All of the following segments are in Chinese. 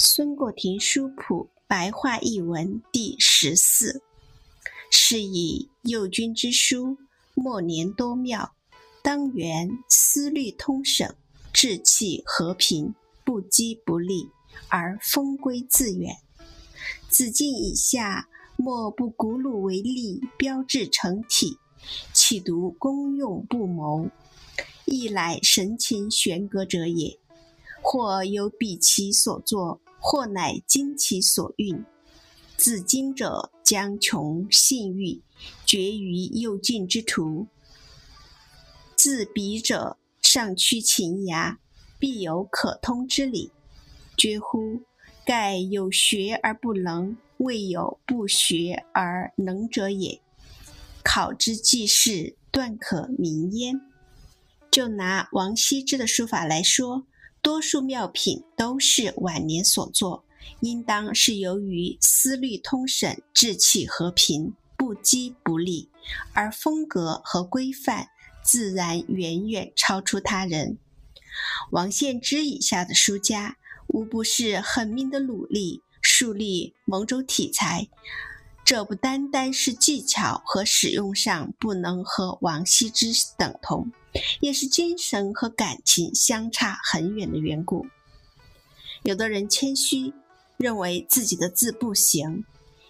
孙过庭书谱白话译文第十四，是以右军之书，末年多妙，当元思虑通省，志气和平，不羁不利，而风规自远。子敬以下，莫不古鲁为例，标志成体，岂独功用不谋，亦乃神情玄格者也。或有彼其所作。或乃经其所运，自今者将穷信欲，绝于右进之途；自彼者上趋秦崖，必有可通之理。绝乎！盖有学而不能，未有不学而能者也。考之济世，断可名焉。就拿王羲之的书法来说。多数妙品都是晚年所作，应当是由于思虑通审、志气和平、不羁不利，而风格和规范自然远远超出他人。王献之以下的书家，无不是狠命的努力树立某种体裁。这不单单是技巧和使用上不能和王羲之等同，也是精神和感情相差很远的缘故。有的人谦虚，认为自己的字不行；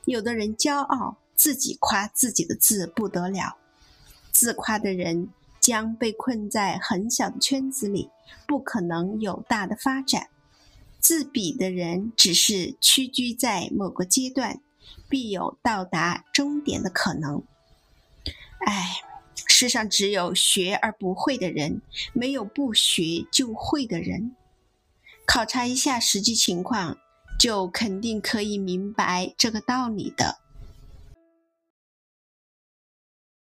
有的人骄傲，自己夸自己的字不得了。自夸的人将被困在很小的圈子里，不可能有大的发展；自比的人只是屈居在某个阶段。必有到达终点的可能。唉，世上只有学而不会的人，没有不学就会的人。考察一下实际情况，就肯定可以明白这个道理的。